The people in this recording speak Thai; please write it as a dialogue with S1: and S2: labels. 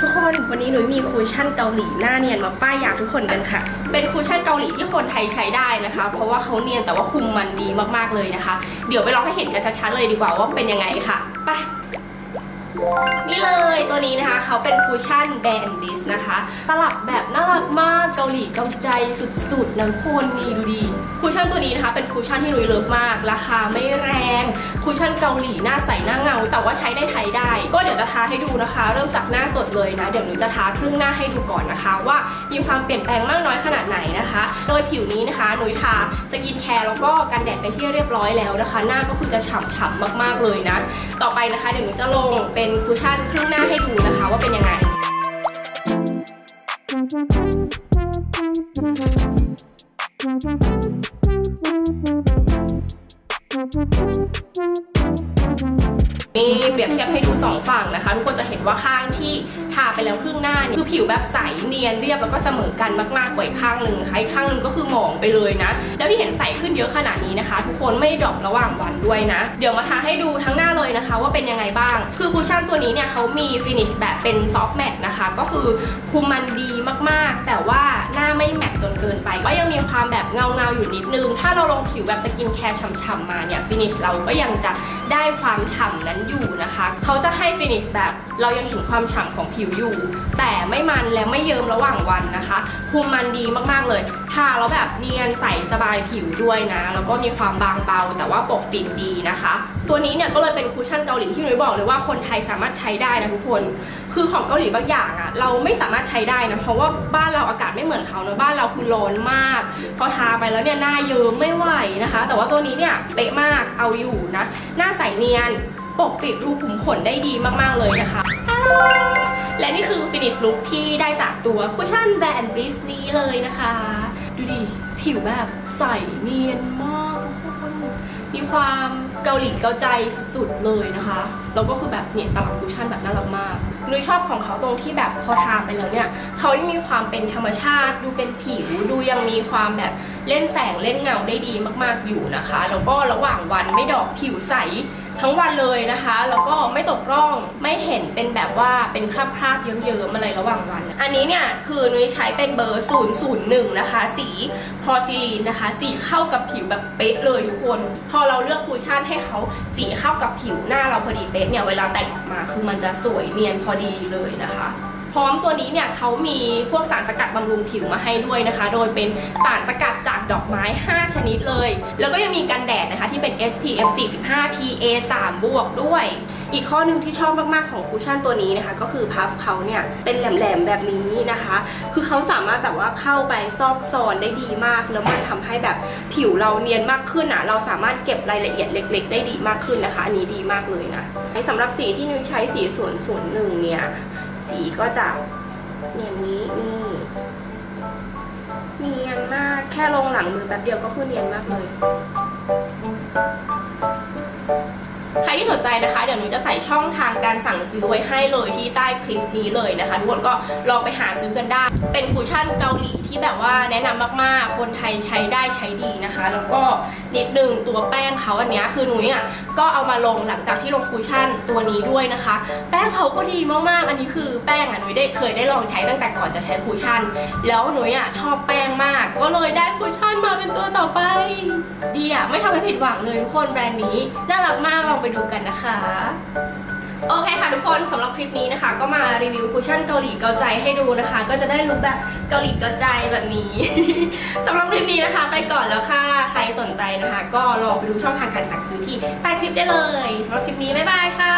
S1: ทุกคนวันนี้หนูมี cushion เกาหลีหน้าเนียนมาป้ายยาทุกคนกันค่ะ เป็น cushion เกาหลีที่คนไทยใช้ได้นะคะ เพราะว่าเขาเนียนแต่ว่าคุมมันดีมากๆเลยนะคะ เดี๋ยวไปลองให้เห็นกันชัดๆเลยดีกว่าว่าเป็นยังไงค่ะไปนี่เลยตัวนี้นะคะเขาเป็น cushion barenbliss นะคะตลับแบบน่ารักมากเกาหลีเกาใจสุดๆนะคนนี่ดูดี cushion ตัวนี้นะคะ เป็น cushion ที่หนู love มาก ราคาไม่แรง cushion เกาหลีหน้าใสหน้าเงา แต่ว่าใช้ได้ไทยได้ ก็เดี๋ยวจะทาให้ดูนะคะ เริ่มจากหน้าสดเลยนะ เดี๋ยวหนูจะทาครึ่งหน้าให้ดูก่อนนะคะ ว่ามีความเปลี่ยนแปลงมากน้อยขนาดไหนนะคะ โดยผิวนี้นะคะนุ้ยทา skincare แล้วก็กันแดดเป็นที่เรียบร้อยแล้วนะคะ หน้าก็คือจะฉ่ำๆมากๆเลยนะ ต่อไปนะคะเดี๋ยวหนูจะลงเป็น cushion ครึ่งหน้าให้ดูนะคะ ว่าเป็นยังไง มีเปรียบเทียบให้ดูสองฝั่งนะคะ ทุกคนจะเห็นว่าข้างที่ทาไปแล้วครึ่งหน้าเนี่ยคือผิวแบบใสเนียนเรียบแล้วก็เสมอกันมากๆกว่าอีกข้างหนึ่งค่ะอีกข้างหนึ่งก็คือหมองไปเลยนะ แล้วที่เห็นใสขึ้นเยอะขนาดนี้นะคะ ทุกคนไม่ drop ระหว่างวันด้วยนะ เดี๋ยวมาทาให้ดูทั้งหน้าเลยนะคะ ว่าเป็นยังไงบ้าง คือ cushion ตัวนี้เนี่ยเขามี finish แบบเป็น soft matte นะคะก็คือคุมมันดีมากๆ แต่ว่า ก็ยังมีความแบบเงาเงาอยู่นิดนึง ถ้าเราลงผิวแบบ skincare ฉ่ำๆมาเนี่ย finish เราก็ยังจะได้ความฉ่ำนั้นอยู่นะคะ เขาจะให้ finish แบบเรายังเห็นความฉ่ำของผิวอยู่ แต่ไม่มันและไม่เยิ้มระหว่างวันนะคะ คุมมันดีมากๆเลย ทาแล้วแบบเนียนใสสบายผิวด้วยนะ แล้วก็มีความบางเบาแต่ว่าปกปิดดีนะคะ ตัวนี้เนี่ยก็เลยเป็น cushion เกาหลีที่หนูบอกเลยว่าคนไทยสามารถใช้ได้นะทุกคน คือของเกาหลีบางอย่างอะเราไม่สามารถใช้ได้นะเพราะว่าบ้านเราอากาศไม่เหมือนเขาเนอะบ้านเราคือร้อนมากพอทาไปแล้วเนี่ยหน้าเยิ้มไม่ไหวนะคะ แต่ว่าตัวนี้เนี่ยเป๊ะมากเอาอยู่นะ หน้าใสเนียนปกปิดรูขุมขนได้ดีมากๆเลยนะคะ และนี่คือ finish look ที่ได้จากตัว cushion barenbliss นี้เลยนะคะ ดูดิ ผิวแบบใสเนียนมากมีความเกาหลีเกาใจสุดๆเลยนะคะแล้วก็คือแบบเนี่ยตลับ cushion แบบน่ารักมากนุ้ยชอบของเขาตรงที่แบบพอทาไปแล้วเนี่ยเขายังมีความเป็นธรรมชาติ ดูเป็นผิวดูยังมีความแบบเล่นแสงเล่นเงาได้ดีมากๆอยู่นะคะ แล้วก็ระหว่างวันไม่ดอกผิวใส ทั้งวันเลยนะคะ แล้วก็ไม่ตกร่องไม่เห็นเป็นแบบว่าเป็นคราบคราบๆเยิ้มๆอะไรระหว่างวัน อันนี้เนี่ยคือนุ้ยใช้เป็นเบอร์ 001 นะคะ สีพอซิลีนนะคะ สีเข้ากับผิวแบบเป๊ะเลยทุกคน พอเราเลือกคูชั่นให้เขาสีเข้ากับผิวหน้าเราพอดีเป๊ะเนี่ยเวลาแต่งออกมาคือมันจะสวยเนียนพอดีเลยนะคะ พร้อมตัวนี้เนี่ยเขามีพวกสารสกัดบำรุงผิวมาให้ด้วยนะคะ โดยเป็นสารสกัดจากดอกไม้ 5 ชนิดเลย แล้วก็ยังมีกันแดดนะคะที่เป็น SPF 45 PA 3บวกด้วย อีกข้อนึงที่ชอบมากๆของ cushion ตัวนี้นะคะ ก็คือ puff เขาเนี่ยเป็นแหลมๆแบบนี้นะคะ คือเขาสามารถแบบว่าเข้าไปซอกซอนได้ดีมาก แล้วมันทำให้แบบผิวเราเนียนมากขึ้นอะเราสามารถเก็บรายละเอียดเล็ก ๆ ได้ดีมากขึ้นนะคะ อันนี้ดีมากเลยนะสำหรับสีที่นุ้ยใช้สี0 0 1เนี่ย สีก็จะเนียนนี้นี่เนียนมากแค่ลงหลังมือแป๊บเดียวก็คือเนียนมากเลย ใจนะคะ เดี๋ยวหนูจะใส่ช่องทางการสั่งซื้อไว้ให้เลยที่ใต้คลิปนี้เลยนะคะ ทุกคนก็ลองไปหาซื้อกันได้ เป็นคูชั่นเกาหลีที่แบบว่าแนะนำมากๆ คนไทยใช้ได้ใช้ดีนะคะ แล้วก็นิดนึงตัวแป้งเขาอันนี้คือหนูอะก็เอามาลงหลังจากที่ลง cushion ตัวนี้ด้วยนะคะ แป้งเขาก็ดีมากๆ อันนี้คือแป้งอะหนูได้เคยได้ลองใช้ตั้งแต่ก่อนจะใช้ cushion แล้วหนูอะชอบแป้งมาก ก็เลยได้ cushion มา อะไม่ทำให้ผิดหวังเลยทุกคนแบรนด์นี้น่ารักมากลองไปดูกันนะคะโอเคค่ะทุกคนสำหรับคลิปนี้นะคะ ก็มารีวิว cushion เกาหลีเกาใจให้ดูนะคะ ก็จะได้รู้แบบเกาหลีเกาใจแบบนี้ สำหรับคลิปนี้นะคะ ไปก่อนแล้วค่ะ ใครสนใจนะคะ ก็ลองไปดูช่องทางการสั่งซื้อที่ใต้คลิปได้เลยสำหรับคลิปนี้บ๊ายบายค่ะ